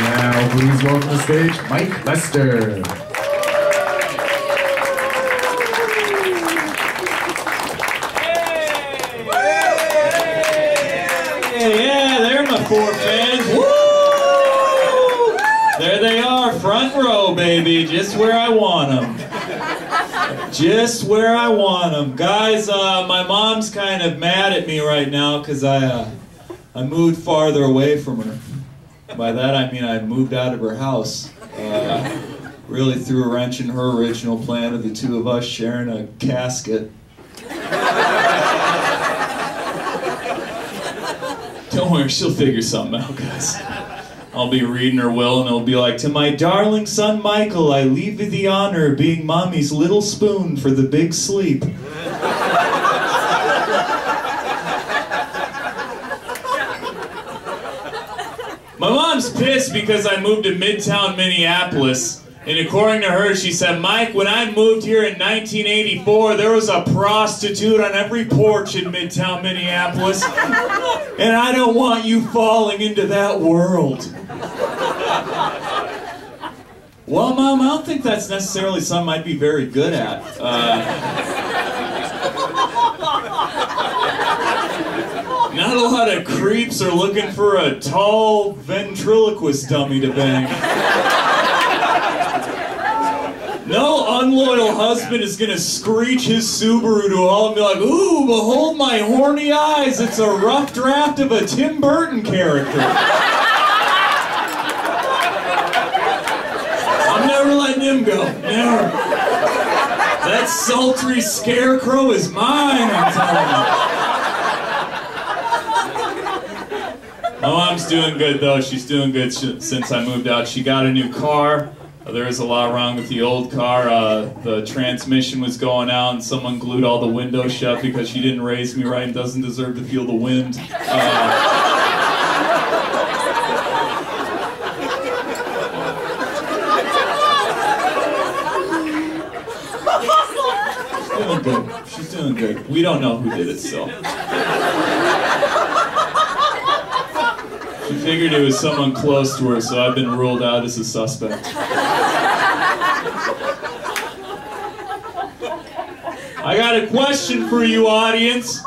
Now, please welcome to the stage Mike Lester. Yeah, yeah, there my four fans. Woo! There they are, front row, baby, just where I want them. Just where I want them. Guys, uh, my mom's kind of mad at me right now because I, uh, I moved farther away from her. By that I mean I moved out of her house. Uh, really threw a wrench in her original plan of the two of us sharing a casket. Don't worry, she'll figure something out, guys. I'll be reading her will, and it'll be like, To my darling son Michael, I leave you the honor of being mommy's little spoon for the big sleep. My mom's pissed because I moved to Midtown Minneapolis. And according to her, she said, Mike, when I moved here in 1984, there was a prostitute on every porch in Midtown Minneapolis. And I don't want you falling into that world. Well, Mom, I don't think that's necessarily something I'd be very good at. Uh, a lot of creeps are looking for a tall ventriloquist dummy to bang. No unloyal husband is gonna screech his Subaru to all and be like, ooh, behold my horny eyes, it's a rough draft of a Tim Burton character. I'm never letting him go. Never. That sultry scarecrow is mine, I'm telling My mom's doing good though. She's doing good since I moved out. She got a new car. Uh, There was a lot wrong with the old car. Uh, the transmission was going out, and someone glued all the windows shut because she didn't raise me right and doesn't deserve to feel the wind. Uh, She's doing good. She's doing good. We don't know who did it still. She figured it was someone close to her, so I've been ruled out as a suspect. I got a question for you, audience.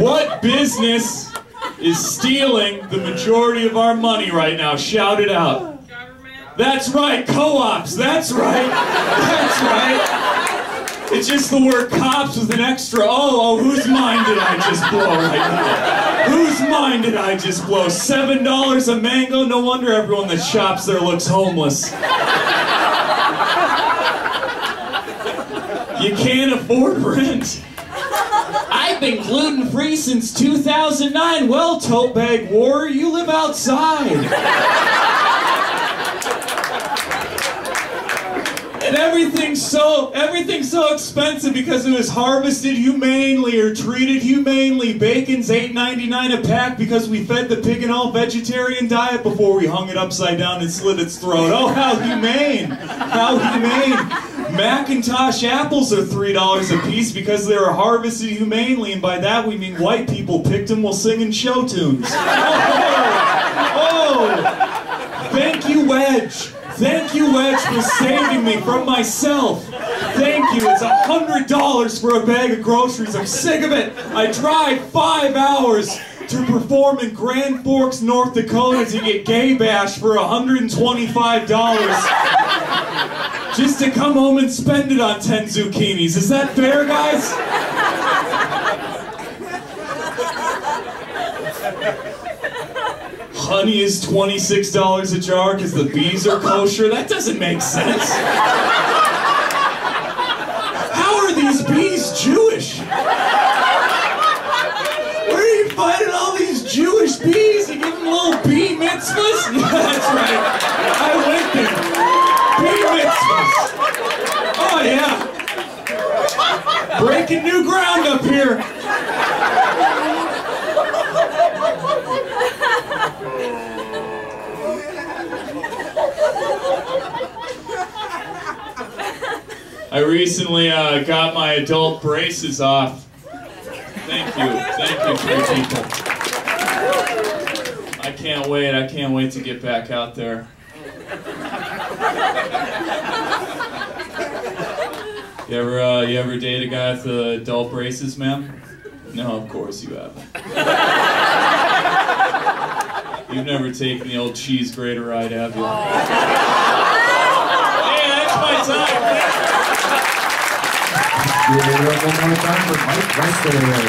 What business is stealing the majority of our money right now? Shout it out. That's right, co-ops. That's right. That's right. It's just the word cops with an extra. Oh, oh, whose mind did I just blow right now? Whose mind did I just blow? Seven dollars a mango? No wonder everyone that shops there looks homeless. You can't afford rent. I've been gluten free since 2009. Well, tote bag war, you live outside. And everything's so everything's so expensive because it was harvested humanely or treated humanely. Bacon's $8.99 a pack because we fed the pig an all vegetarian diet before we hung it upside down and slit its throat. Oh, how humane! How humane! McIntosh apples are three dollars a piece because they were harvested humanely, and by that we mean white people picked them while singing show tunes. Oh, oh. thank you, Wedge. Thank you, Wedge, for saving me from myself. Thank you. It's a hundred dollars for a bag of groceries. I'm sick of it. I drive five hours to perform in Grand Forks, North Dakota to get gay bash for $125 just to come home and spend it on 10 zucchinis. Is that fair, guys? Honey is $26 a jar because the bees are kosher. That doesn't make sense. How are these bees Jewish? Where are you finding all these Jewish bees? You give them little bee mitzvahs? Yeah, that's right. I went there. Bee mitzvahs. Oh, yeah. Breaking new ground up here. I recently uh, got my adult braces off. Thank you. Thank you, people. I can't wait. I can't wait to get back out there. You ever, uh, you ever date a guy with uh, adult braces, man? No, of course you haven't. You've never taken the old cheese grater ride, have you? Hey, that's my time. Give it up one more time for Mike Lester.